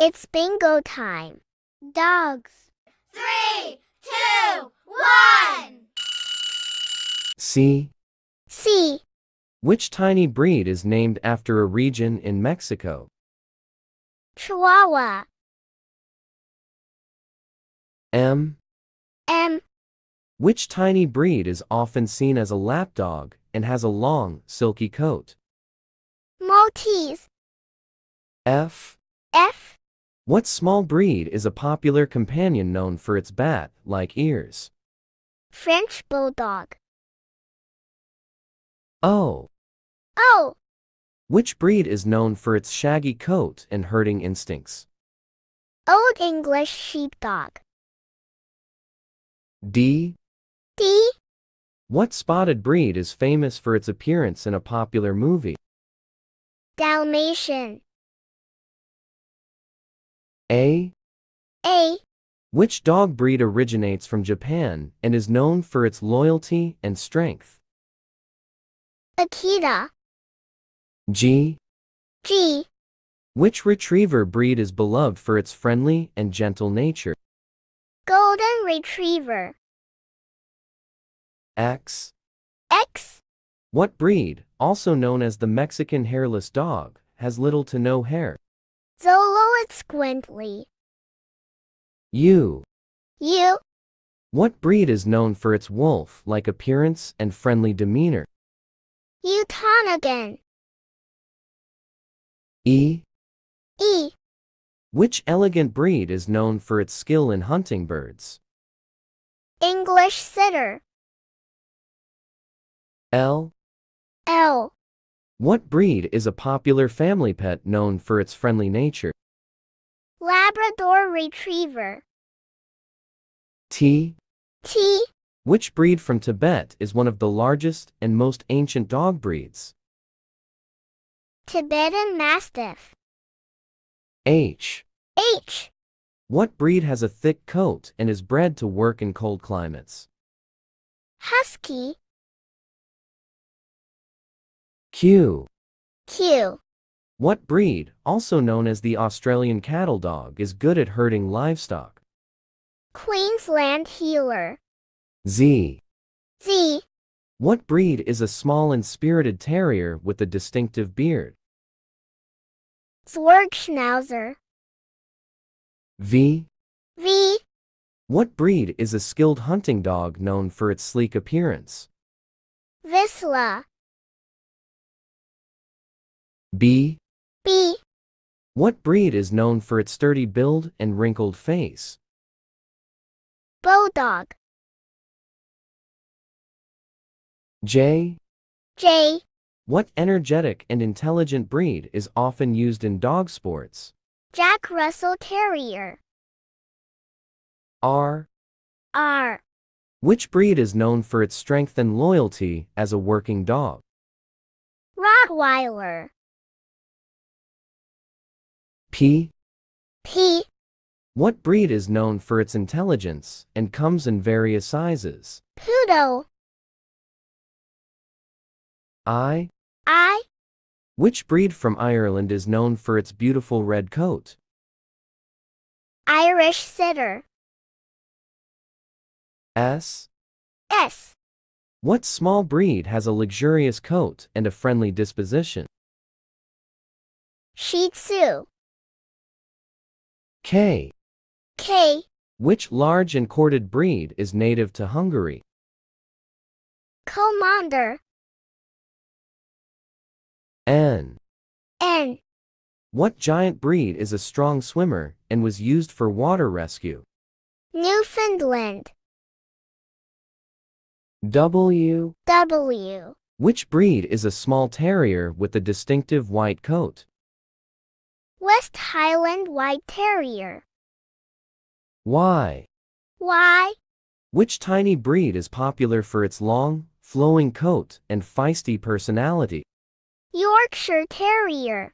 It's bingo time. Dogs. Three, two, one. C. C. Which tiny breed is named after a region in Mexico? Chihuahua. M. M. Which tiny breed is often seen as a lapdog and has a long, silky coat? Maltese. F. F. What small breed is a popular companion known for its bat-like ears? French Bulldog. O. O. Which breed is known for its shaggy coat and herding instincts? Old English Sheepdog. D. D. What spotted breed is famous for its appearance in a popular movie? Dalmatian. A. A. Which dog breed originates from Japan and is known for its loyalty and strength? Akita. G. G. Which retriever breed is beloved for its friendly and gentle nature? Golden Retriever. X. X. What breed, also known as the Mexican hairless dog, has little to no hair? Xoloitzcuintli. U. U. What breed is known for its wolf-like appearance and friendly demeanor? Utonagan. E. E. Which elegant breed is known for its skill in hunting birds? English Setter. L. L. What breed is a popular family pet known for its friendly nature? Labrador Retriever. T. T. Which breed from Tibet is one of the largest and most ancient dog breeds? Tibetan Mastiff. H. H. What breed has a thick coat and is bred to work in cold climates? Husky. Q. Q. What breed, also known as the Australian cattle dog, is good at herding livestock? Queensland Heeler. Z. Z. What breed is a small and spirited terrier with a distinctive beard? Zwergschnauzer. V. V. What breed is a skilled hunting dog known for its sleek appearance? Vizsla. B. B. What breed is known for its sturdy build and wrinkled face? Bulldog. J. J. What energetic and intelligent breed is often used in dog sports? Jack Russell Terrier. R. R. Which breed is known for its strength and loyalty as a working dog? Rottweiler. P. P. What breed is known for its intelligence and comes in various sizes? Poodle. I. I. Which breed from Ireland is known for its beautiful red coat? Irish Setter. S. S. What small breed has a luxurious coat and a friendly disposition? Shih Tzu. K. K. Which large and corded breed is native to Hungary? Komondor. N. N. What giant breed is a strong swimmer and was used for water rescue? Newfoundland. W. W. Which breed is a small terrier with a distinctive white coat? West Highland White Terrier. Why? Why? Which tiny breed is popular for its long, flowing coat and feisty personality? Yorkshire Terrier.